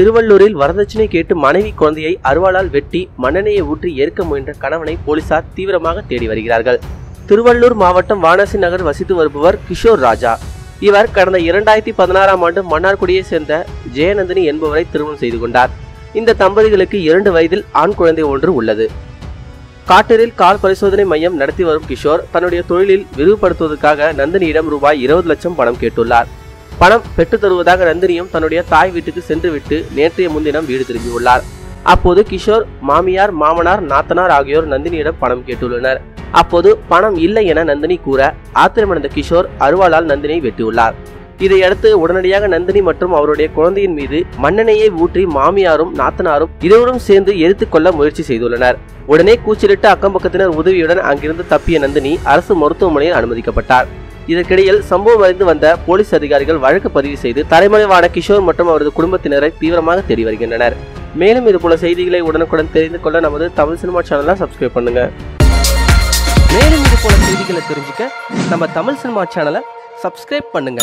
திருவள்ளூரில் வரதட்சணை கேட்டு மனைவி குழந்தையை அருவாளால் வெட்டி மண்ணெண்ணையை ஊற்றி எரிக்க முயன்ற கணவனை போலீசார் தீவிரமாக தேடி வருகிறார்கள். திருவள்ளூர் மாவட்டம் வானசி நகர் வசித்து வருபவர் கிஷோர் ராஜா. இவர் கடந்த இரண்டாயிரத்தி பதினாறாம் ஆண்டு மன்னார்குடியை சேர்ந்த ஜெயநந்தினி என்பவரை திருமணம் செய்து கொண்டார். இந்த தம்பதிகளுக்கு இரண்டு வயதில் ஆண் குழந்தை ஒன்று உள்ளது. காட்டரில் கால் பரிசோதனை மையம் நடத்தி வரும் கிஷோர் தன்னுடைய தொழிலில் விரிவுபடுத்துவதற்காக நந்தினியிடம் ரூபாய் இருபது லட்சம் பணம் கேட்டுள்ளார். பணம் பெற்று தருவதாக நந்தினியும் தன்னுடைய தாய் வீட்டுக்கு சென்றுவிட்டு நேற்றைய முன்தினம் வீடு திரும்பியுள்ளார் அப்போது கிஷோர் மாமியார் மாமனார் நாத்தனார் ஆகியோர் நந்தினியிடம் பணம் கேட்டுள்ளனர். அப்போது பணம் இல்லை என நந்தினி கூற ஆத்திரமடைந்த கிஷோர் அருவாளால் நந்தினியை வெட்டியுள்ளார். இதையடுத்து உடனடியாக நந்தினி மற்றும் அவருடைய குழந்தையின் மீது மண்ணெண்ணெயை ஊற்றி மாமியாரும் நாத்தனாரும் இருவரும் சேர்ந்து எரித்துக்கொள்ள முயற்சி செய்துள்ளனர். உடனே கூச்சலிட்டு அக்கம்பக்கத்தினர் உதவியுடன் அங்கிருந்து தப்பிய நந்தினி அரசு மருத்துவமனையில் அனுமதிக்கப்பட்டார். இதற்கிடையில் சம்பவம் அறிந்து வந்த போலீஸ் அதிகாரிகள் வழக்கு பதிவு செய்து தலைமறைவான கிஷோர் மற்றும் அவரது குடும்பத்தினரை தீவிரமாக தேடி வருகின்றனர். மேலும் இது போல செய்திகளை உடனுக்குடன் தெரிந்து கொள்ள நமது தமிழ் சினிமா சேனலை சப்ஸ்கிரைப் பண்ணுங்க. மேலும் இது போல செய்திகளை தெரிஞ்சுக்க நம்ம தமிழ் சினிமா சேனலை சப்ஸ்கிரைப் பண்ணுங்க.